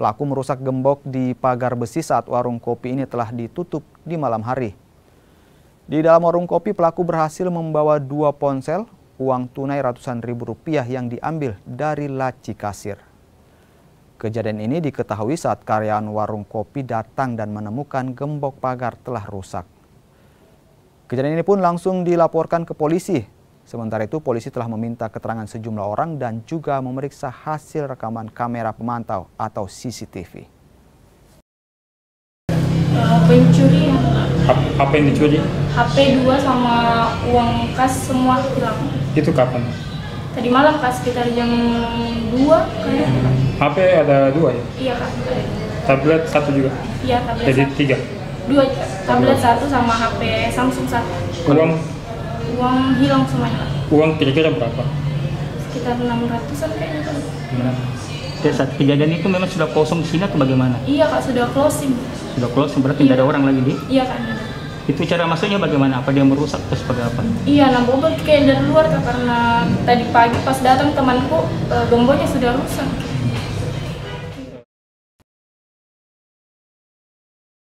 Pelaku merusak gembok di pagar besi saat warung kopi ini telah ditutup di malam hari. Di dalam warung kopi, pelaku berhasil membawa dua ponsel, uang tunai ratusan ribu rupiah yang diambil dari laci kasir. Kejadian ini diketahui saat karyawan warung kopi datang dan menemukan gembok pagar telah rusak. Kejadian ini pun langsung dilaporkan ke polisi. Sementara itu, polisi telah meminta keterangan sejumlah orang dan juga memeriksa hasil rekaman kamera pemantau atau CCTV. Uh, pencuri apa yang dicuri? HP 2 sama uang kas semua hilang. Itu kapan? Tadi malam kak sekitar jam 2 kayaknya. HP ada dua ya? Iya kak. Tablet satu juga? Iya tablet Jadi satu. tiga? Dua tablet satu sama HP Samsung satu. Uang? Uang hilang semuanya. Uang kira-kira berapa? Sekitar 600an kayaknya kak. Ya, saat kejadian itu memang sudah kosong di sini atau bagaimana? Iya kak sudah closing. Sudah closing berarti tidak ada orang lagi di? Iya kak. Itu cara masuknya bagaimana? Apa dia merusak atau seperti apa? Iya, nah bobot kayak dari luar kak karena tadi pagi pas datang temanku e, gemboknya sudah rusak.